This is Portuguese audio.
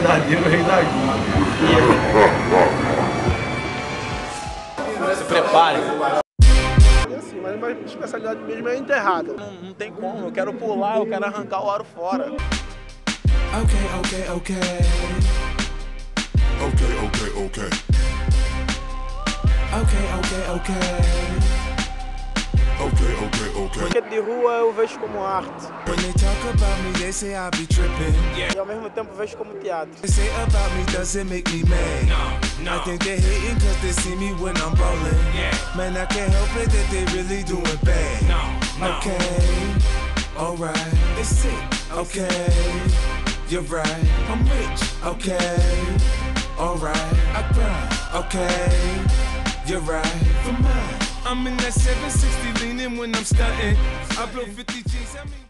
verdadeiro rei da Juma. Se prepare. Assim, mas minha especialidade mesmo é enterrada. Não, não tem como, eu quero pular, eu quero arrancar o aro fora. Okay, okay, okay. Okay, okay, okay. Okay, okay, okay. Okay, okay, okay. Porque de rua eu vejo como arte. When they talk about me, they say I be tripping. E ao mesmo tempo vejo como teatro. They say about me doesn't make me mad. I think they hating cause they see me when I'm rolling. Man, I can't help it that they really doing bad. Okay, alright. They sick. Okay, you're right. I'm rich. Okay, alright. I grind. Okay, you're right. For mine. I'm in that 760 leaning when I'm stunting. I blow 50 G's. I mean